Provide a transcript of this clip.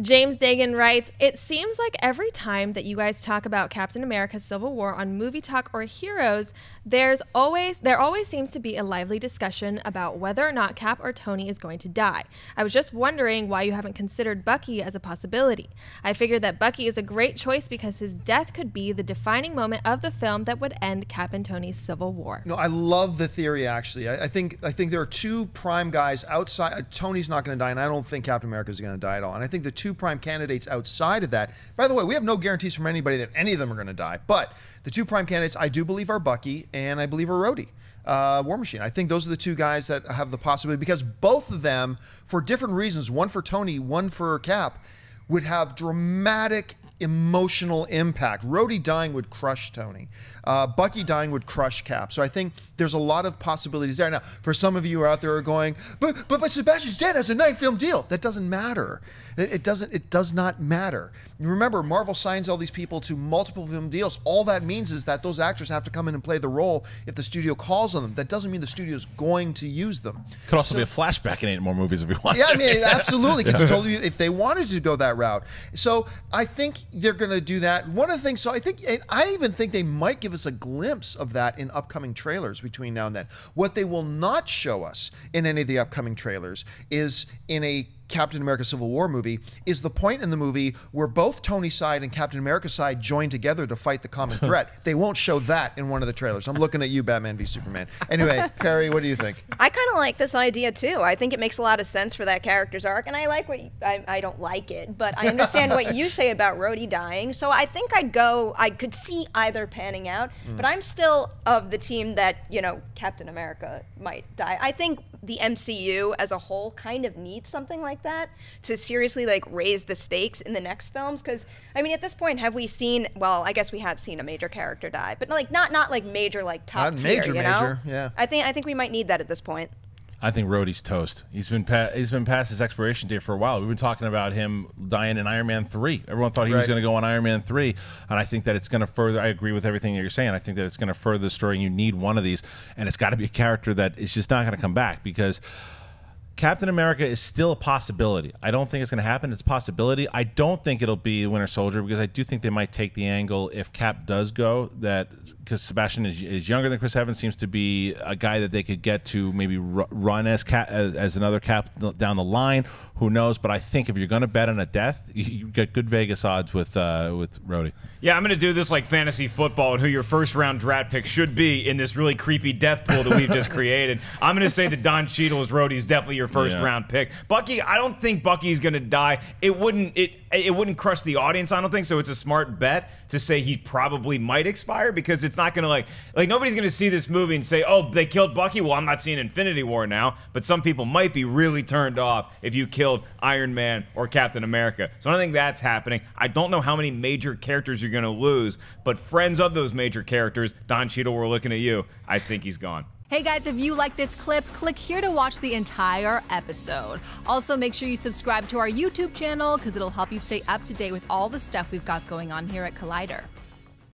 James Degnan writes, It seems like every time that you guys talk about Captain America Civil War on Movie Talk or Heroes, there's always there always seems to be a lively discussion about whether or not Cap or Tony is going to die. I was just wondering why you haven't considered Bucky as a possibility. I figured that Bucky is a great choice because his death could be the defining moment of the film that would end Cap and Tony's Civil War. No, I love the theory actually. I, I think I think there are two prime guys outside Tony's not to die and I don't think Captain America is to die at all. And I think the two prime candidates outside of that. By the way, we have no guarantees from anybody that any of them are going to die. But the two prime candidates, I do believe, are Bucky and I believe are Rhodey. Uh, War Machine. I think those are the two guys that have the possibility because both of them, for different reasons, one for Tony, one for Cap, would have dramatic emotional impact. Rhodey dying would crush Tony. Uh, Bucky dying would crush Cap. So I think there's a lot of possibilities there. Now, for some of you out there are going, but but but Sebastian Stan has a nine film deal. That doesn't matter. It, it, doesn't. It does not matter. Remember, Marvel signs all these people to multiple film deals. All that means is that those actors have to come in and play the role if the studio calls on them. That doesn't mean the studio is going to use them. Could also so, be a flashback in eight more movies if you want. Yeah, I mean, absolutely. Because totally, if they wanted to go that route. So I think they're going to do that. One of the things. So I think. I even think they might give us a glimpse of that in upcoming trailers between now and then. What they will not show us in any of the upcoming trailers is in a Captain America Civil War movie is the point in the movie where both Tony's side and Captain America's side join together to fight the common threat. they won't show that in one of the trailers. I'm looking at you, Batman v Superman. Anyway, Perri, what do you think? I kind of like this idea too. I think it makes a lot of sense for that character's arc, and I like what you, I, I don't like it, but I understand what you say about Rhodey dying. So I think I'd go. I could see either panning out, mm. but I'm still of the team that you know Captain America might die. I think the MCU as a whole kind of needs something like that to seriously like raise the stakes in the next films because I mean at this point have we seen well I guess we have seen a major character die but like not not like major like top not major tier, you know? major yeah I think I think we might need that at this point I think Rhodey's toast. He's been pa- he's been past his expiration date for a while. We've been talking about him dying in Iron Man three. Everyone thought he right. was going to go on Iron Man three, and I think that it's going to further. I agree with everything that you're saying. I think that it's going to further the story. And You need one of these, and it's got to be a character that is just not going to come back because. Captain America is still a possibility. I don't think it's going to happen. It's a possibility. I don't think it'll be Winter Soldier because I do think they might take the angle if Cap does go that because Sebastian is, is, younger than Chris Evans, seems to be a guy that they could get to maybe run as cap, as, as, another cap down the line. Who knows? But I think if you're going to bet on a death, you get good Vegas odds with uh, with Rhodey. Yeah, I'm going to do this like fantasy football and who your first round draft pick should be in this really creepy death pool that we've just created. I'm going to say that Don Cheadle is Rhodey's definitely your first yeah. round pick. Bucky, I don't think Bucky's going to die. It wouldn't it it wouldn't crush the audience. I don't think so. It's a smart bet to say he probably might expire because it's not going to like like nobody's going to see this movie and say, "Oh, they killed Bucky." Well, I'm not seeing Infinity War now, but some people might be really turned off if you killed Iron Man or Captain America. So I don't think that's happening. I don't know how many major characters you're going to lose, but friends of those major characters, Don Cheadle, we're looking at you. I think he's gone. Hey guys, if you like this clip, click here to watch the entire episode. Also, make sure you subscribe to our YouTube channel because it'll help you stay up to date with all the stuff we've got going on here at Collider.